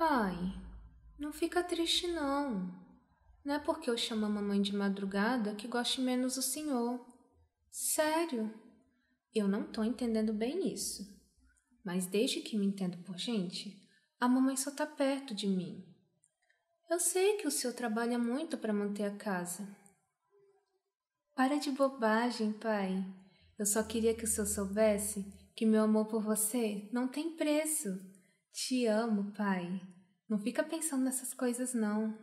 Pai, não fica triste não. Não é porque eu chamo a mamãe de madrugada que goste menos do senhor. Sério. Eu não tô entendendo bem isso. Mas desde que me entendo por gente, a mamãe só tá perto de mim. Eu sei que o senhor trabalha muito para manter a casa. Para de bobagem, pai. Eu só queria que o senhor soubesse que meu amor por você não tem preço. Te amo, pai. Não fica pensando nessas coisas, não.